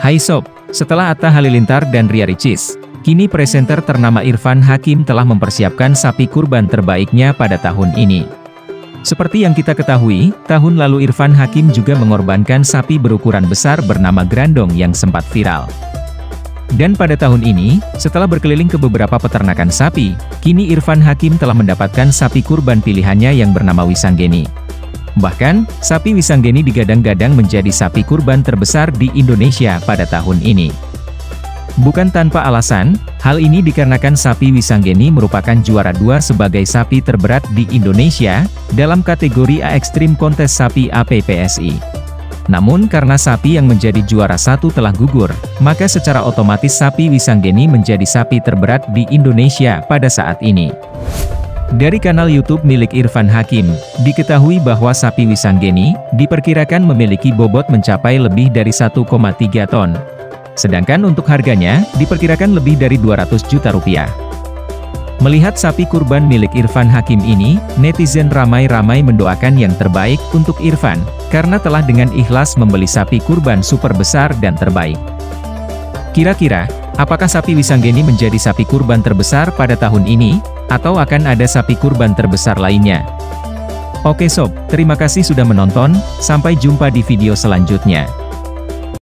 Hai Sob, setelah Atta Halilintar dan Ria Ricis, kini presenter ternama Irfan Hakim telah mempersiapkan sapi kurban terbaiknya pada tahun ini. Seperti yang kita ketahui, tahun lalu Irfan Hakim juga mengorbankan sapi berukuran besar bernama Grandong yang sempat viral. Dan pada tahun ini, setelah berkeliling ke beberapa peternakan sapi, kini Irfan Hakim telah mendapatkan sapi kurban pilihannya yang bernama Wisanggeni. Bahkan, sapi Wisanggeni digadang-gadang menjadi sapi kurban terbesar di Indonesia pada tahun ini. Bukan tanpa alasan, hal ini dikarenakan sapi Wisanggeni merupakan juara dua sebagai sapi terberat di Indonesia, dalam kategori A Extreme Kontes Sapi APPSI. Namun karena sapi yang menjadi juara satu telah gugur, maka secara otomatis sapi Wisanggeni menjadi sapi terberat di Indonesia pada saat ini. Dari kanal YouTube milik Irfan Hakim, diketahui bahwa sapi Wisanggeni diperkirakan memiliki bobot mencapai lebih dari 1,3 ton. Sedangkan untuk harganya, diperkirakan lebih dari 200 juta rupiah. Melihat sapi kurban milik Irfan Hakim ini, netizen ramai-ramai mendoakan yang terbaik untuk Irfan, karena telah dengan ikhlas membeli sapi kurban super besar dan terbaik. Kira-kira, apakah sapi Wisanggeni menjadi sapi kurban terbesar pada tahun ini? Atau akan ada sapi kurban terbesar lainnya? Oke sob, terima kasih sudah menonton, sampai jumpa di video selanjutnya.